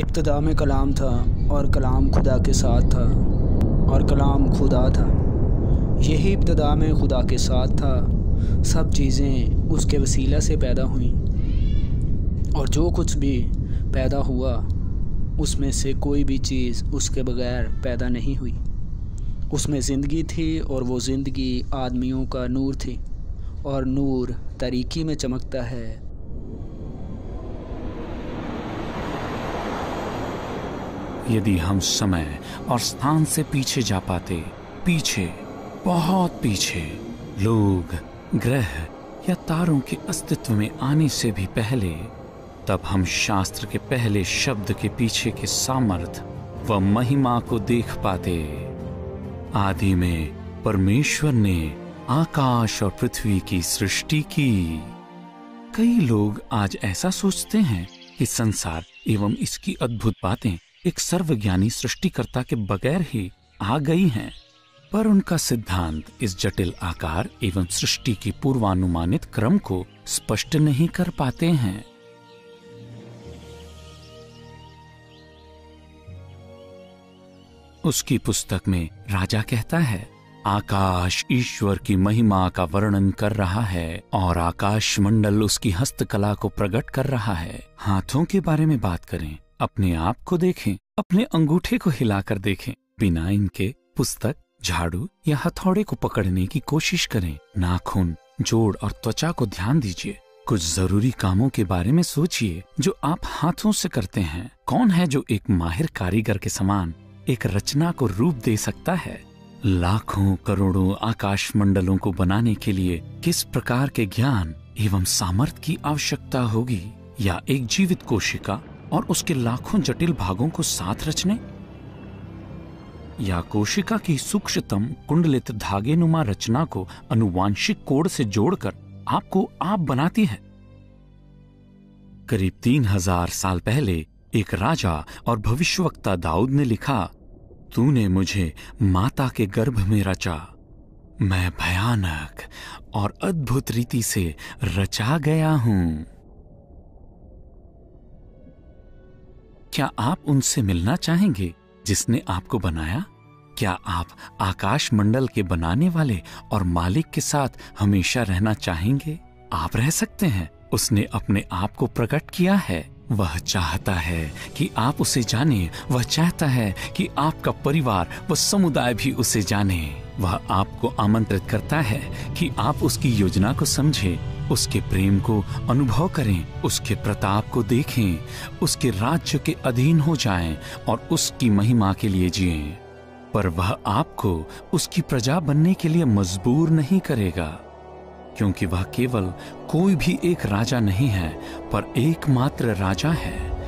इब्तदा में कलाम था और कलाम खुदा के साथ था और कलाम खुदा था। यही इब्तदा में खुदा के साथ था। सब चीज़ें उसके वसीला से पैदा हुई और जो कुछ भी पैदा हुआ, उसमें से कोई भी चीज़ उसके बगैर पैदा नहीं हुई। उसमें ज़िंदगी थी और वो ज़िंदगी आदमियों का नूर थी और नूर तारीकी में चमकता है यदि हम समय और स्थान से पीछे जा पाते, पीछे, बहुत पीछे, लोग, ग्रह या तारों के अस्तित्व में आने से भी पहले, तब हम शास्त्र के पहले शब्द के पीछे के सामर्थ व महिमा को देख पाते। आदि में परमेश्वर ने आकाश और पृथ्वी की सृष्टि की। कई लोग आज ऐसा सोचते हैं कि संसार एवं इसकी अद्भुत बातें एक सर्वज्ञानी सृष्टिकर्ता के बगैर ही आ गई हैं, पर उनका सिद्धांत इस जटिल आकार एवं सृष्टि की पूर्वानुमानित क्रम को स्पष्ट नहीं कर पाते हैं। उसकी पुस्तक में राजा कहता है, आकाश ईश्वर की महिमा का वर्णन कर रहा है और आकाश मंडल उसकी हस्तकला को प्रकट कर रहा है। हाथों के बारे में बात करें। अपने आप को देखें, अपने अंगूठे को हिलाकर देखें, बिना इनके पुस्तक, झाड़ू या हथौड़े को पकड़ने की कोशिश करें। नाखून, जोड़ और त्वचा को ध्यान दीजिए। कुछ ज़रूरी कामों के बारे में सोचिए, जो आप हाथों से करते हैं। कौन है जो एक माहिर कारीगर के समान एक रचना को रूप दे सकता है? लाखों, करोड़ों आकाश मंडलों को बनाने के लिए किस प्रकार के ज्ञान एवं सामर्थ्य की आवश्यकता होगी? या एक जीवित कोशिका? और उसके लाखों जटिल भागों को साथ रचने? या कोशिका की सूक्ष्मतम, कुंडलित धागे नुमा रचना को अनुवांशिक कोड से जोड़कर आपको आप बनाती है। करीब तीन हज़ार साल पहले एक राजा और भविष्यवक्ता दाऊद ने लिखा, तूने मुझे माता के गर्भ में रचा। मैं भयानक और अद्भुत रीति से रचा गया हूँ। क्या आप उनसे मिलना चाहेंगे, जिसने आपको बनाया? क्या आप आकाश मंडल के बनाने वाले और मालिक के साथ हमेशा रहना चाहेंगे? आप रह सकते हैं। उसने अपने आप को प्रकट किया है। वह चाहता है कि आप उसे जाने। वह चाहता है कि आपका परिवार व समुदाय भी उसे जाने। वह आपको आमंत्रित करता है कि आप उसकी योजना को समझें। उसके प्रेम को अनुभव करें, उसके प्रताप को देखें, उसके राज्य के अधीन हो जाएँ और उसकी महिमा के लिए जिए। पर वह आपको उसकी प्रजा बनने के लिए मजबूर नहीं करेगा, क्योंकि वह केवल कोई भी एक राजा नहीं है, पर एकमात्र राजा है।